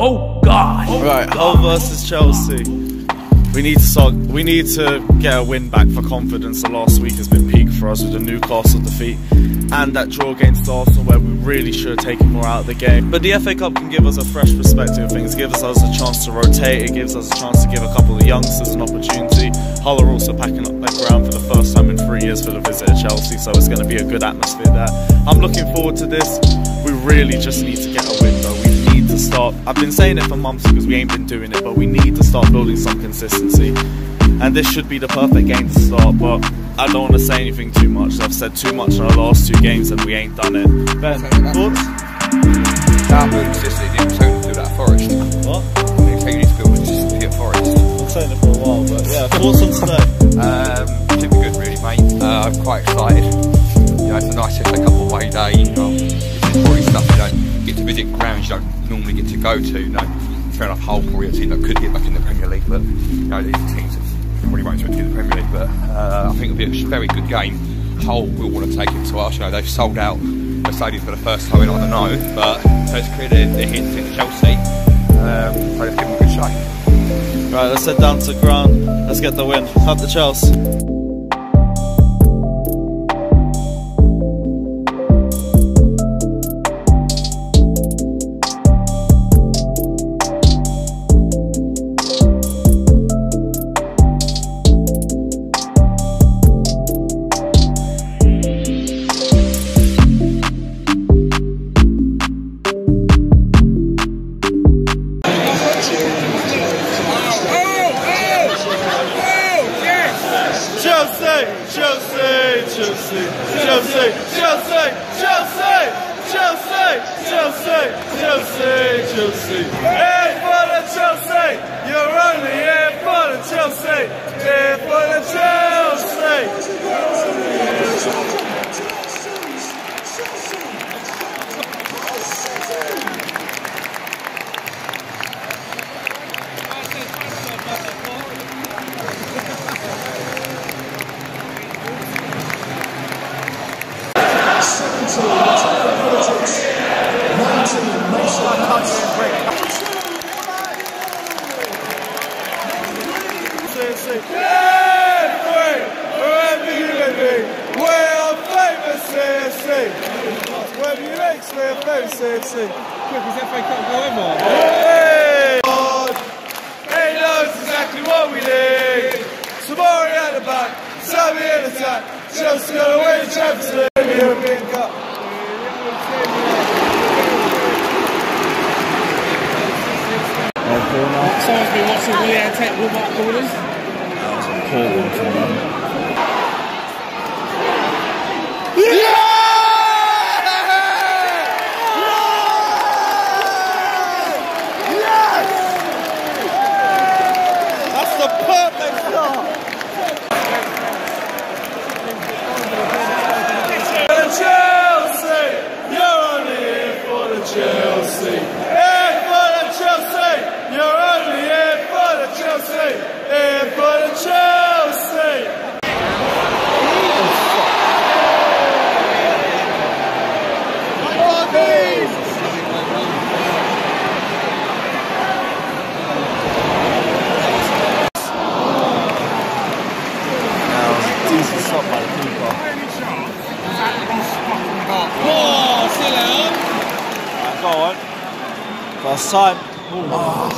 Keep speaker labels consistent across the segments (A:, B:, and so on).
A: Oh, right, Hull versus Chelsea. We need to start, we need to get a win back for confidence. The last week has been peak for us with the Newcastle defeat and that draw against Arsenal where we really should have taken more out of the game. But the FA Cup can give us a fresh perspective of things, gives us a chance to rotate, it gives us a chance to give a couple of youngsters an opportunity. Hull are also packing up their ground for the first time in three years for the visit of Chelsea, so it's going to be a good atmosphere there. I'm looking forward to this. We really just need to get a win though. To start. I've been saying it for months because we ain't been doing it, but we need to start building some consistency. And this should be the perfect game to start, but I don't want to say anything too much. I've said too much in our last two games and we ain't done it. Ben, thoughts?
B: That consistency didn't tell you to do that Forest.
A: What?
B: Didn't tell you to build consistency at Forest.
A: I've saying it for a while, but yeah, thoughts on today?
B: Normally get to go to. Know, fair enough, Hull probably a team that could get back in the Premier League, but you know, these teams probably won't expect to get the Premier League. But uh, I think it'll be a very good game. Hull will want to take it to us. You know, they've sold out the stadium for the first time in I don't know, but it's clear they're, they're here to Chelsea. Um, so let's give them a good show.
A: Right, let's head down to ground. Let's get the win. Up the. Chelsea, soon. fair play CFC.
C: FA Cup.
A: Hey! Knows exactly what we need. Tomori at the back, Tammy in attack, Chelsea gonna win the Champions League European Cup.
C: Someone's been watching Willian Tech warm-up corners.
A: That was a poor one. side.
C: Oh.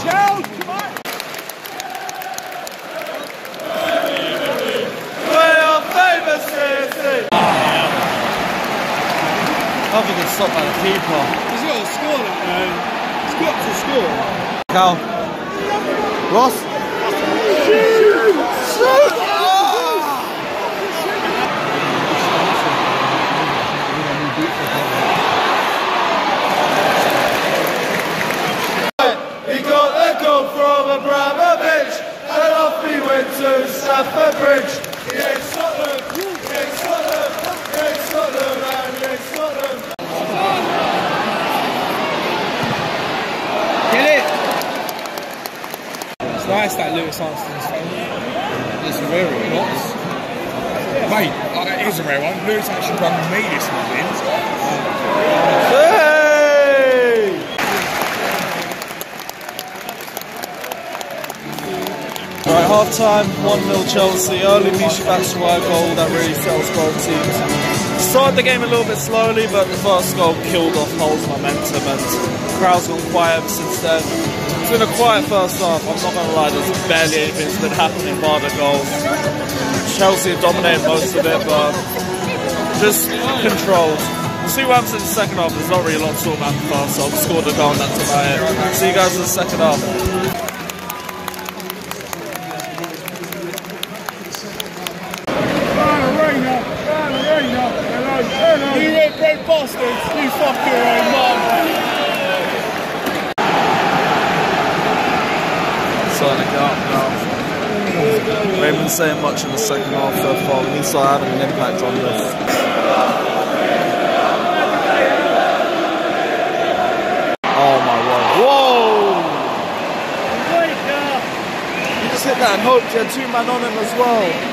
A: Other than stopped by the keeper.
C: He's got to score that man. He's got to score.
A: Cal. Ross. Shoot! Shoot! Abramovich, and off he went to Stamford Bridge. Ain't Scotland, Scotland, Scotland, and Scotland.
C: Get it. Nice that Lewis Armstrong's phone. It's a rare one. What?
D: Mate, uh, here's a rare one. Lewis actually rung me this morning.
A: Half time, 1 0 Chelsea. Early Michy Batshuayi goal that really sells both teams. Started the game a little bit slowly, but the first goal killed off Hull's momentum and the crowd's gone quiet since then. It's been a quiet first half, I'm not going to lie, there's barely anything's been happening bar the goals. Chelsea have dominated most of it, but just controlled. We'll see what happens in the second half. There's not really a lot to talk about in the first half. Scored a goal that's about it. See you guys in the second half.
C: Bastards, you fuck your own mum.
A: Starting to up now. Haven't saying much in the second half so far. We to having an impact on this. Oh my word. Whoa! You just hit that and hoped you had two men on him as well.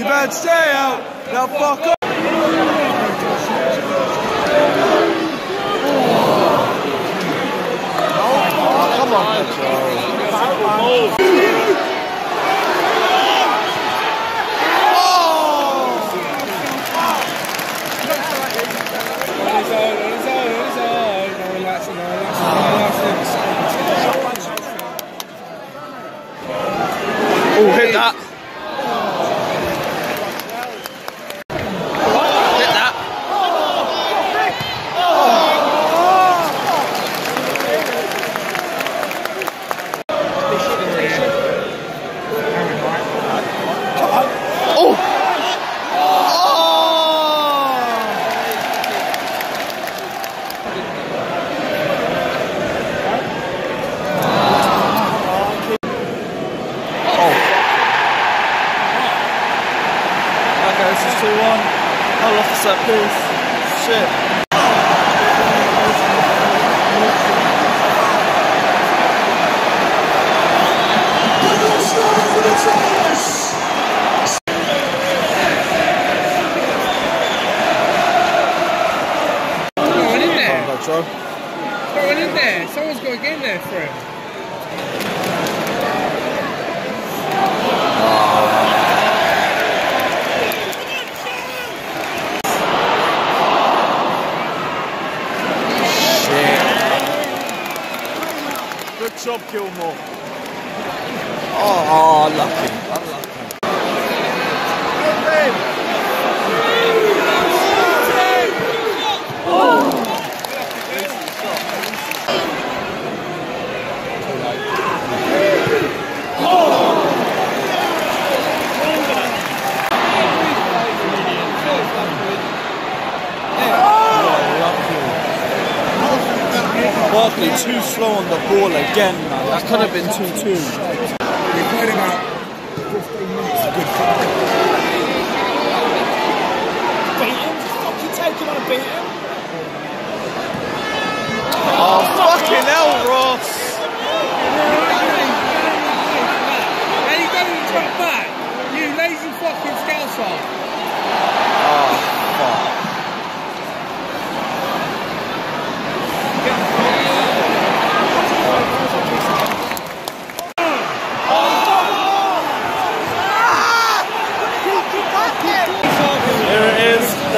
A: You better stay out! Now fuck off! That's a piece of shit.
C: Bro, what is that? Someone's gonna get in there for him.
A: Good job, Gilmour. Oh, oh unlucky. Unlucky. Barkley too slow on the ball again, man. That could have been 2 2.
D: We played about 15 minutes of good football.
A: Oh, fucking hell, Ross!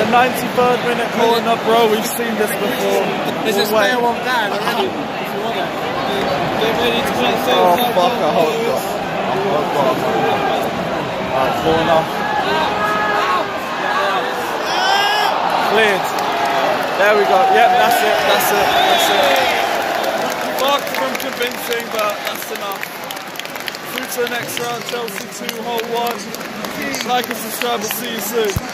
A: the 93rd minute corner, bro. We've seen this before.
C: There's a fair one Dan. already. Get ready to play.
A: Oh, fuck, I hope not. Alright, corner. Cleared. There we go. Yep, that's it, that's it, that's it. Far from convincing, but that's enough Through to the next round, Chelsea 2, Hull 1. Like and subscribe, we'll see you soon.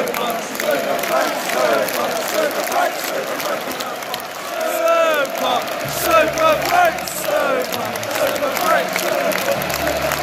A: Super Frank, Super Frank, Super Frank, Super Frank.